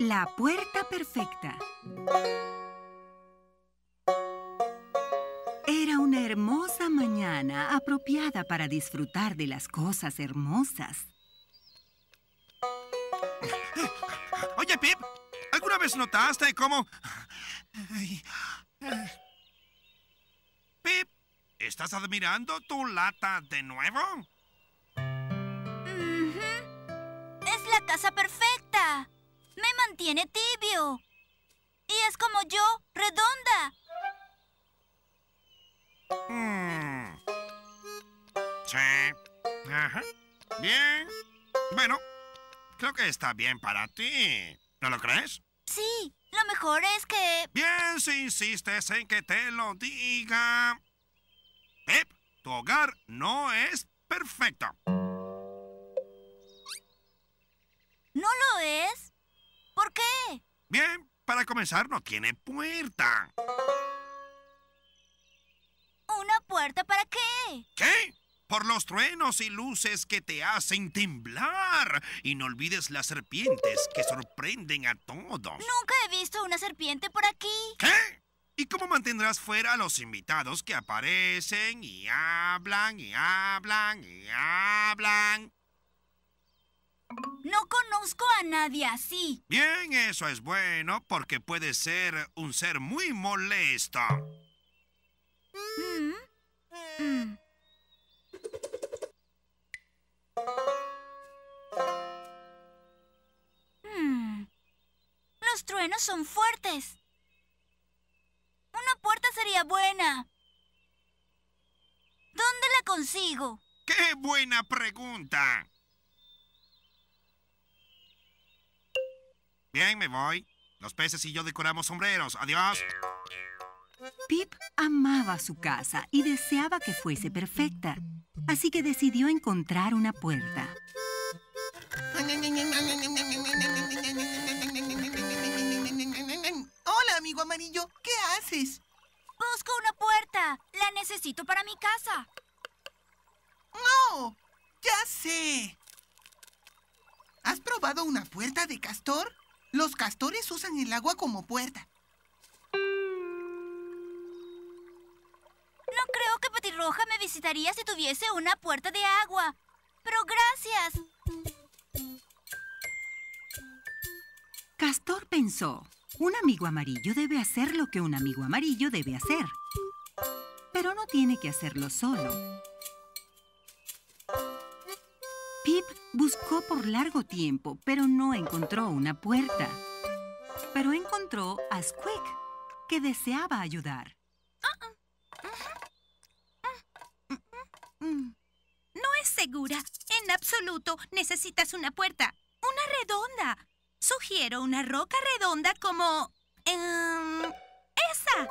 La puerta perfecta. Era una hermosa mañana apropiada para disfrutar de las cosas hermosas. Oye, Pip, ¿alguna vez notaste cómo... Pip, ¿estás admirando tu lata de nuevo? Es la casa perfecta. Me mantiene tibio. Y es como yo, redonda. Mm. Sí. Ajá. Bien. Bueno, creo que está bien para ti. ¿No lo crees? Sí, lo mejor es que... Bien, si insistes en que te lo diga. Pip, tu hogar no es perfecto. ¿No lo es? ¿Por qué? Bien, para comenzar, no tiene puerta. ¿Una puerta para qué? ¿Qué? Por los truenos y luces que te hacen temblar. Y no olvides las serpientes que sorprenden a todos. Nunca he visto una serpiente por aquí. ¿Qué? ¿Y cómo mantendrás fuera a los invitados que aparecen y hablan y hablan y hablan? No conozco a nadie así. Bien, eso es bueno porque puede ser un ser muy molesto. Mm. Mm. Mm. Los truenos son fuertes. Una puerta sería buena. ¿Dónde la consigo? ¡Qué buena pregunta! Bien, me voy. Los peces y yo decoramos sombreros. Adiós. Pip amaba su casa y deseaba que fuese perfecta. Así que decidió encontrar una puerta. Hola, amigo amarillo. ¿Qué haces? Busco una puerta. La necesito para mi casa. ¡No! ¡Ya sé! ¿Has probado una puerta de castor? Los castores usan el agua como puerta. No creo que Petirroja me visitaría si tuviese una puerta de agua. Pero gracias. Castor pensó, un amigo amarillo debe hacer lo que un amigo amarillo debe hacer. Pero no tiene que hacerlo solo. Buscó por largo tiempo, pero no encontró una puerta. Pero encontró a Squeak, que deseaba ayudar. No es segura. En absoluto. Necesitas una puerta. Una redonda. Sugiero una roca redonda como... em, esa.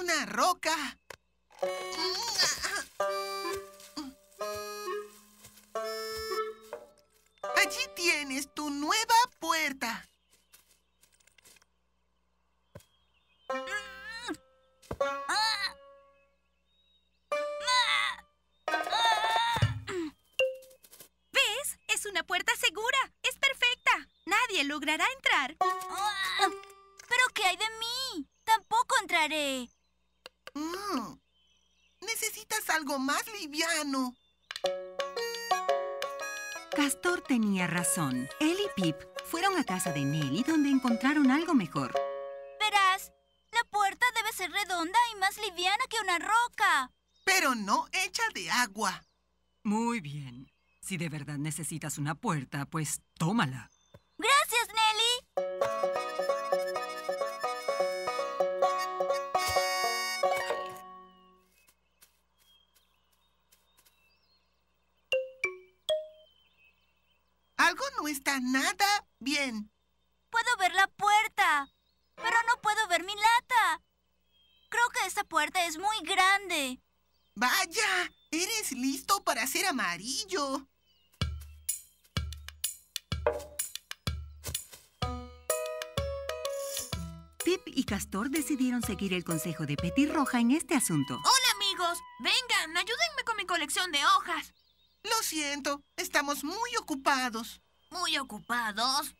Una roca. Allí tienes tu nueva puerta. ¿Ves? Es una puerta segura. Es perfecta. Nadie logrará entrar. ¿Pero qué hay de mí? Tampoco entraré. Mm. Necesitas algo más liviano. Castor tenía razón. Él y Pip fueron a casa de Nelly donde encontraron algo mejor. Verás, la puerta debe ser redonda y más liviana que una roca. Pero no hecha de agua. Muy bien. Si de verdad necesitas una puerta, pues tómala. No está nada bien. Puedo ver la puerta, pero no puedo ver mi lata. Creo que esta puerta es muy grande. Vaya, eres listo para ser amarillo. Pip y Castor decidieron seguir el consejo de Petirroja en este asunto. Hola, amigos. amigos. Vengan, ayúdenme con mi colección de hojas. Lo siento, estamos muy ocupados. Muy ocupados.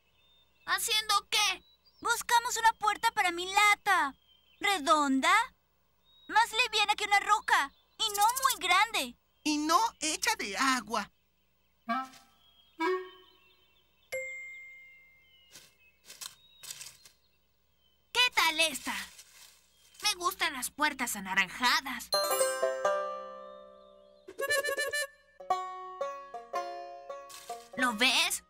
¿Haciendo qué? Buscamos una puerta para mi lata. ¿Redonda? Más liviana que una roca. Y no muy grande. Y no hecha de agua. ¿Qué tal esta? Me gustan las puertas anaranjadas. ¿Lo ves?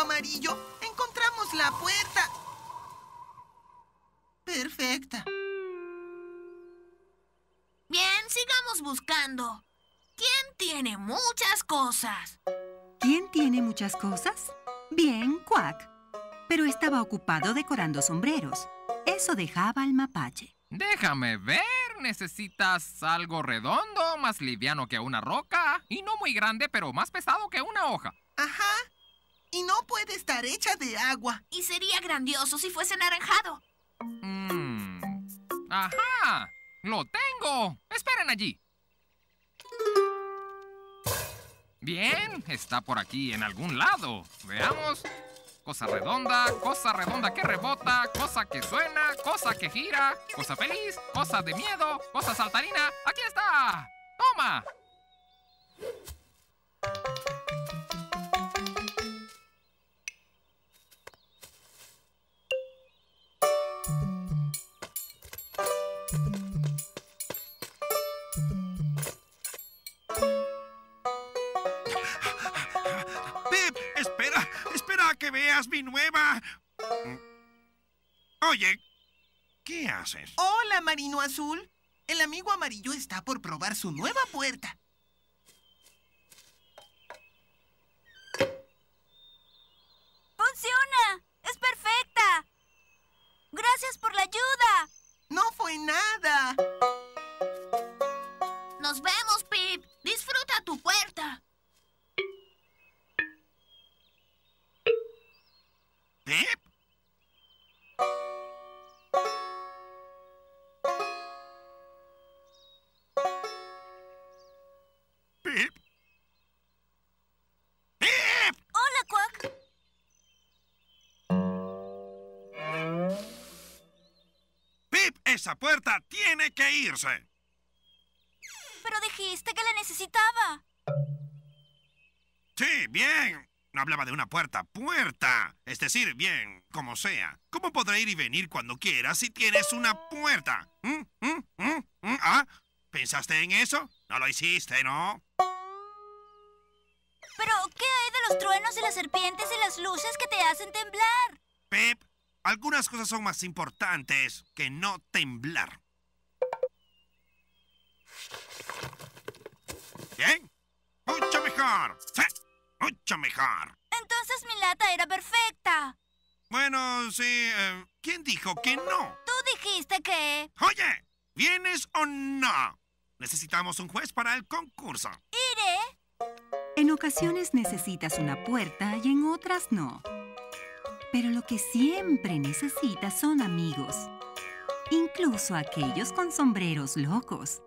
Amarillo. Encontramos la puerta. Perfecta. Bien, sigamos buscando. ¿Quién tiene muchas cosas? ¿Quién tiene muchas cosas? Bien, Quack. Pero estaba ocupado decorando sombreros. Eso dejaba al mapache. Déjame ver. Necesitas algo redondo, más liviano que una roca, y no muy grande, pero más pesado que una hoja. Ajá. Y no puede estar hecha de agua. Y sería grandioso si fuese anaranjado. Mm. Ajá. Lo tengo. Esperen allí. Bien, está por aquí en algún lado. Veamos. Cosa redonda, cosa redonda que rebota, cosa que suena, cosa que gira, cosa feliz, cosa de miedo, cosa saltarina. ¡Aquí está! ¡Toma! Espera, espera a que veas mi nueva... Oye, ¿qué haces? Hola, Marino Azul. El amigo amarillo está por probar su nueva puerta. ¡Funciona! ¡Es perfecta! ¡Gracias por la ayuda! No fue nada. ¡Esa puerta tiene que irse! Pero dijiste que la necesitaba. Sí, bien. No hablaba de una puerta, puerta. Es decir, bien, como sea. ¿Cómo podré ir y venir cuando quiera si tienes una puerta? ¿Mm? ¿Mm? ¿Mm? ¿Ah? ¿Pensaste en eso? No lo hiciste, ¿no? Pero, ¿qué hay de los truenos y las serpientes y las luces que te hacen temblar? Pep, algunas cosas son más importantes que no temblar. ¿Bien? Mucho mejor. Sí, mucho mejor. Entonces mi lata era perfecta. Bueno, sí. eh, ¿Quién dijo que no? Tú dijiste que... Oye, ¿vienes o no? Necesitamos un juez para el concurso. Iré. En ocasiones necesitas una puerta y en otras no. Pero lo que siempre necesitas son amigos. Incluso aquellos con sombreros locos.